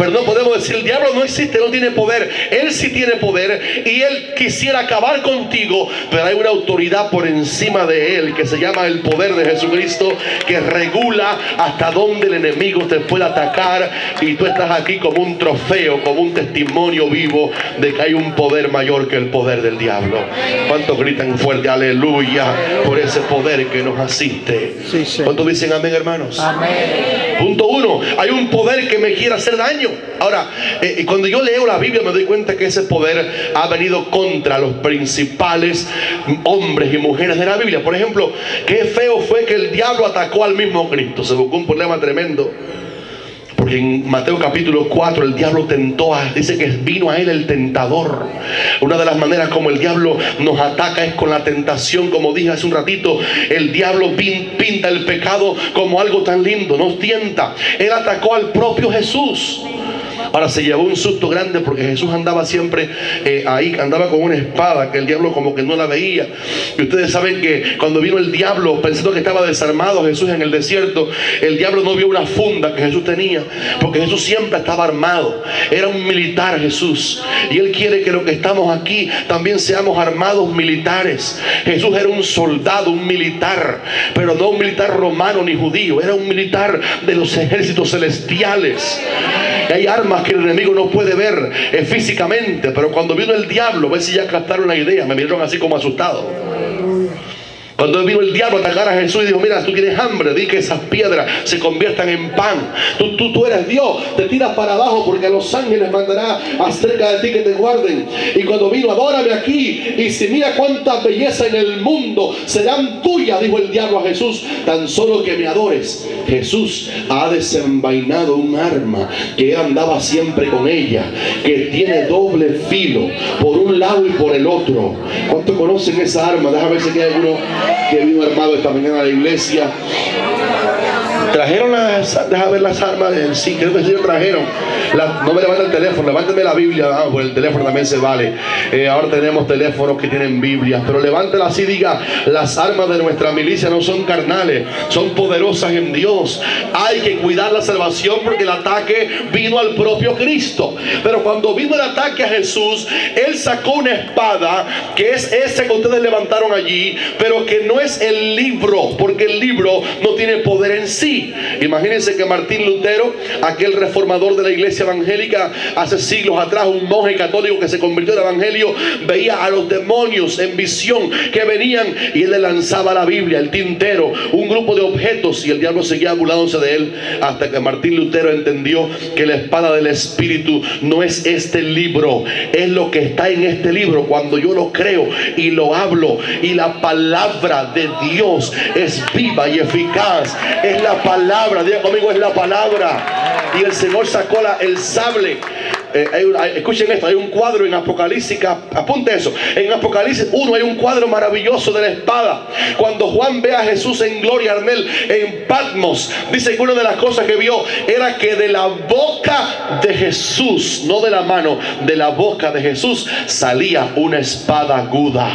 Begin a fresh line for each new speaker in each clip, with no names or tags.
Pero no podemos decir, el diablo no existe, no tiene poder. Él sí tiene poder y él quisiera acabar contigo, pero hay una autoridad por encima de él que se llama el poder de Jesucristo que regula hasta dónde el enemigo te puede atacar y tú estás aquí como un trofeo, como un testimonio vivo de que hay un poder mayor que el poder del diablo. ¿Cuántos gritan fuerte aleluya por ese poder que nos asiste? ¿Cuántos dicen amén, hermanos? Amén. Punto uno, hay un poder que me quiere hacer daño. Ahora, eh, cuando yo leo la Biblia me doy cuenta que ese poder ha venido contra los principales hombres y mujeres de la Biblia. Por ejemplo, qué feo fue que el diablo atacó al mismo Cristo. Se buscó un problema tremendo. Porque en Mateo capítulo 4 el diablo tentó, a, dice que vino a él el tentador. Una de las maneras como el diablo nos ataca es con la tentación, como dije hace un ratito, el diablo pinta el pecado como algo tan lindo, nos tienta. Él atacó al propio Jesús. Ahora se llevó un susto grande porque Jesús andaba siempre eh, ahí, andaba con una espada que el diablo como que no la veía. Y ustedes saben que cuando vino el diablo pensando que estaba desarmado Jesús en el desierto, el diablo no vio una funda que Jesús tenía, porque Jesús siempre estaba armado. Era un militar Jesús. Y Él quiere que los que estamos aquí también seamos armados militares. Jesús era un soldado, un militar, pero no un militar romano ni judío, era un militar de los ejércitos celestiales. Y hay armas que el enemigo no puede ver eh, físicamente, pero cuando vino el diablo, a ver si ya captaron la idea, me miraron así como asustado. Cuando vino el diablo a atacar a Jesús y dijo, mira, tú tienes hambre, di que esas piedras se conviertan en pan. Tú, tú, tú eres Dios, te tiras para abajo porque a los ángeles mandará acerca de ti que te guarden. Y cuando vino, adórame aquí. Y si mira cuánta belleza en el mundo serán tuyas, dijo el diablo a Jesús, tan solo que me adores. Jesús ha desenvainado un arma que andaba siempre con ella, que tiene doble filo, por un lado y por el otro. ¿Cuántos conocen esa arma? Déjame ver si hay alguno que vino armado esta mañana a la iglesia. Trajeron las, deja ver las armas, sí, creo que sí trajeron. no me levanten el teléfono, levánteme la Biblia, ah, por el teléfono también se vale. Eh, ahora tenemos teléfonos que tienen Biblia, pero levántela así, diga, las armas de nuestra milicia no son carnales, son poderosas en Dios. Hay que cuidar la salvación porque el ataque vino al propio Cristo. Pero cuando vino el ataque a Jesús, Él sacó una espada, que es ese que ustedes levantaron allí, pero que no es el libro, porque el libro no tiene poder en sí. Imagínense que Martín Lutero, aquel reformador de la iglesia evangélica hace siglos atrás, un monje católico que se convirtió en evangelio, veía a los demonios en visión que venían y él le lanzaba la Biblia, el tintero, un grupo de objetos y el diablo seguía burlándose de él hasta que Martín Lutero entendió que la espada del Espíritu no es este libro, es lo que está en este libro. Cuando yo lo creo y lo hablo y la palabra de Dios es viva y eficaz, es la palabra, diga conmigo, es la palabra. Y el Señor sacó la, el sable eh, escuchen esto, hay un cuadro en Apocalipsis, apunte eso, en Apocalipsis 1 hay un cuadro maravilloso de la espada. Cuando Juan ve a Jesús en gloria, Armel, en Patmos, dice que una de las cosas que vio era que de la boca de Jesús, no de la mano, de la boca de Jesús salía una espada aguda.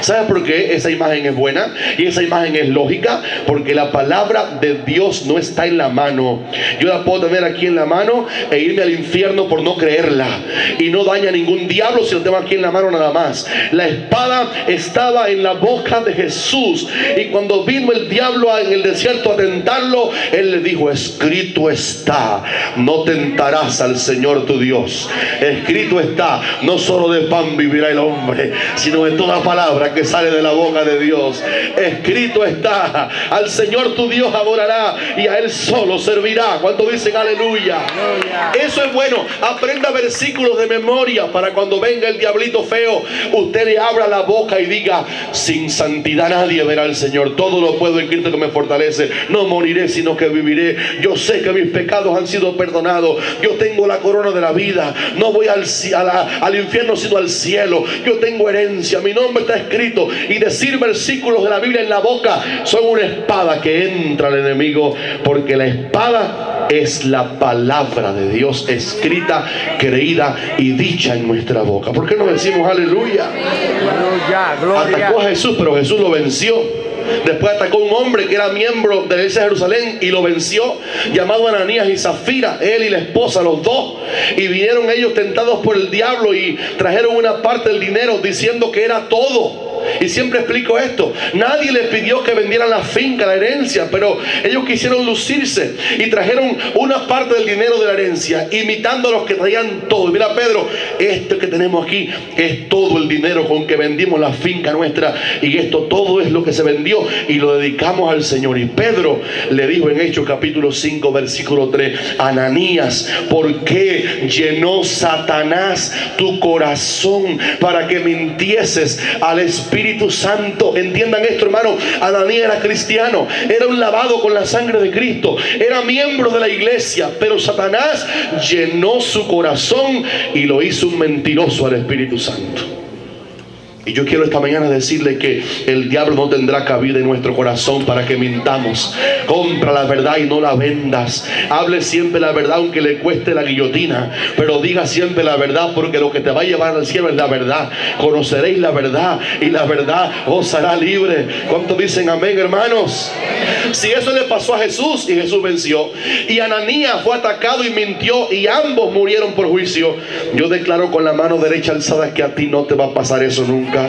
¿Sabe por qué esa imagen es buena? Y esa imagen es lógica, porque la palabra de Dios no está en la mano. Yo la puedo tener aquí en la mano e irme al infierno por no creer y no daña a ningún diablo si lo tengo aquí en la mano nada más. La espada estaba en la boca de Jesús y cuando vino el diablo en el desierto a tentarlo, él le dijo, escrito está, no tentarás al Señor tu Dios. Escrito está, no solo de pan vivirá el hombre, sino de toda palabra que sale de la boca de Dios. Escrito está, al Señor tu Dios adorará y a Él solo servirá. cuando dicen aleluya? Eso es bueno. Aprenda versículos de memoria para cuando venga el diablito feo, usted le abra la boca y diga, sin santidad nadie verá al Señor. Todo lo puedo en Cristo que me fortalece. No moriré, sino que viviré. Yo sé que mis pecados han sido perdonados. Yo tengo la corona de la vida. No voy al, al infierno, sino al cielo. Yo tengo herencia. Mi nombre está escrito. Y decir versículos de la Biblia en la boca son una espada que entra al enemigo. Porque la espada es la palabra de Dios escrita creída y dicha en nuestra boca. ¿Por qué no decimos aleluya? Atacó a Jesús, pero Jesús lo venció. Después atacó un hombre que era miembro de la iglesia de Jerusalén y lo venció, llamado Ananías y Zafira, él y la esposa, los dos. Y vinieron ellos tentados por el diablo y trajeron una parte del dinero diciendo que era todo. Y siempre explico esto. Nadie les pidió que vendieran la finca, la herencia, pero ellos quisieron lucirse y trajeron una parte del dinero de la herencia, imitando a los que traían todo. mira, Pedro, este que tenemos aquí es todo el dinero con que vendimos la finca nuestra y esto todo es lo que se vendió y lo dedicamos al Señor. Y Pedro le dijo en Hechos capítulo 5, versículo 3, Ananías, ¿por qué llenó Satanás tu corazón para que mintieses al Espíritu? Santo. Entiendan esto, hermano. Ananías era cristiano, era un lavado con la sangre de Cristo, era miembro de la iglesia, pero Satanás llenó su corazón y lo hizo un mentiroso al Espíritu Santo. Y yo quiero esta mañana decirle que el diablo no tendrá cabida en nuestro corazón para que mintamos. Compra la verdad y no la vendas. Hable siempre la verdad aunque le cueste la guillotina. Pero diga siempre la verdad porque lo que te va a llevar al cielo es la verdad. Conoceréis la verdad y la verdad os hará libre. ¿Cuántos dicen amén, hermanos? Si eso le pasó a Jesús y Jesús venció. Y Ananías fue atacado y mintió y ambos murieron por juicio. Yo declaro con la mano derecha alzada que a ti no te va a pasar eso nunca.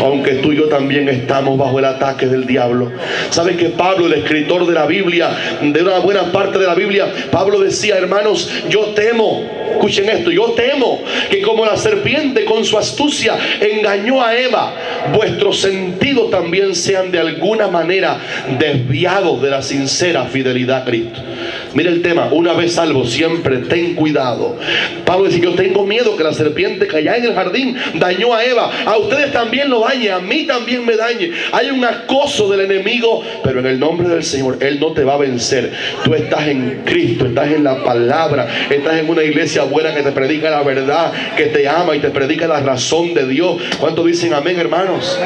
Aunque tú y yo también estamos bajo el ataque del diablo. ¿Sabes que Pablo, el escritor de la Biblia, de una buena parte de la Biblia, Pablo decía, hermanos, yo temo, escuchen esto, yo temo que como la serpiente con su astucia engañó a Eva, vuestros sentidos también sean de alguna manera desviados de la sincera fidelidad a Cristo. Mira el tema, una vez salvo, siempre ten cuidado. Pablo dice, yo tengo miedo que la serpiente que allá en el jardín dañó a Eva, a ustedes también lo dañe, a mí también me dañe. Hay un acoso del enemigo, pero en el nombre del Señor, Él no te va a vencer. Tú estás en Cristo, estás en la palabra, estás en una iglesia buena que te predica la verdad, que te ama y te predica la razón de Dios. ¿Cuántos dicen amén, hermanos?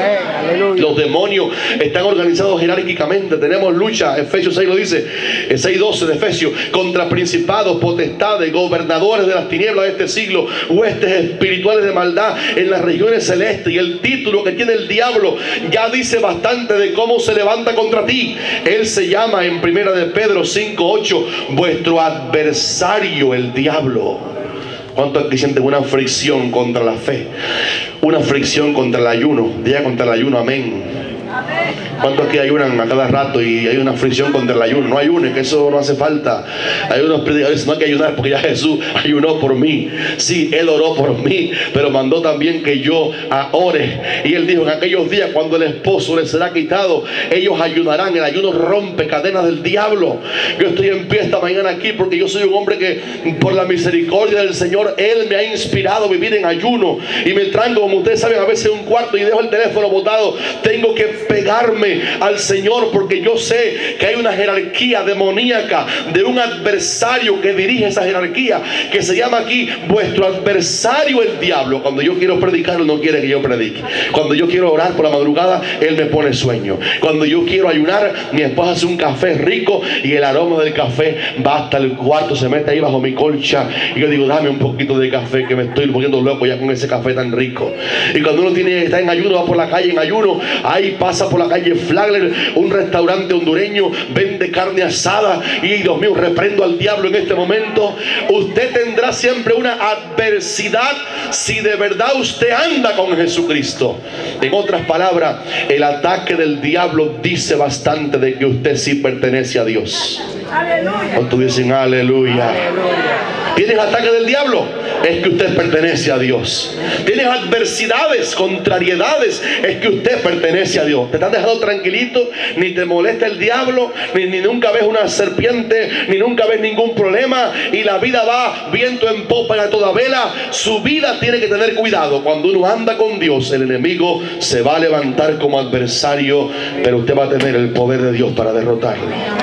Los demonios están organizados jerárquicamente. Tenemos lucha, Efesios 6 lo dice, el 6.12 de Efesios contra principados, potestades, gobernadores de las tinieblas de este siglo, huestes espirituales de maldad en las regiones celestes. Y el título que tiene el diablo ya dice bastante de cómo se levanta contra ti. Él se llama en primera de Pedro 5:8 vuestro adversario el diablo. ¿Cuántos aquí sienten una fricción contra la fe? Una fricción contra el ayuno. Diga contra el ayuno, amén. ¿Cuántos aquí ayunan a cada rato y hay una fricción contra el ayuno? No ayune, que eso no hace falta. Hay unos predicadores, no hay que ayunar porque ya Jesús ayunó por mí. Sí, Él oró por mí, pero mandó también que yo ore. Y Él dijo, en aquellos días cuando el esposo les será quitado, ellos ayunarán. El ayuno rompe cadenas del diablo. Yo estoy en pie esta mañana aquí porque yo soy un hombre que por la misericordia del Señor, Él me ha inspirado a vivir en ayuno. Y me tranco, como ustedes saben, a veces un cuarto y dejo el teléfono botado. Tengo que pegarme al Señor porque yo sé que hay una jerarquía demoníaca de un adversario que dirige esa jerarquía que se llama aquí vuestro adversario el diablo. Cuando yo quiero predicar, él no quiere que yo predique. Cuando yo quiero orar por la madrugada, él me pone sueño. Cuando yo quiero ayunar, mi esposa hace un café rico y el aroma del café va hasta el cuarto, se mete ahí bajo mi colcha y yo digo, dame un poquito de café que me estoy poniendo loco ya con ese café tan rico. Y cuando uno tiene está en ayuno, va por la calle en ayuno, ahí pasa por la calle Flagler, un restaurante hondureño, vende carne asada y Dios mío, reprendo al diablo en este momento. Usted tendrá siempre una adversidad si de verdad usted anda con Jesucristo. En otras palabras, el ataque del diablo dice bastante de que usted sí pertenece a Dios. Aleluya. dicen aleluya. ¿Tienes ataque del diablo? Es que usted pertenece a Dios. Tienes adversidades, contrariedades. Es que usted pertenece a Dios. Te estás dejando tranquilito. Ni te molesta el diablo. Ni, ni nunca ves una serpiente. Ni nunca ves ningún problema. Y la vida va viento en popa y a toda vela. Su vida tiene que tener cuidado. Cuando uno anda con Dios, el enemigo se va a levantar como adversario. Pero usted va a tener el poder de Dios para derrotarlo.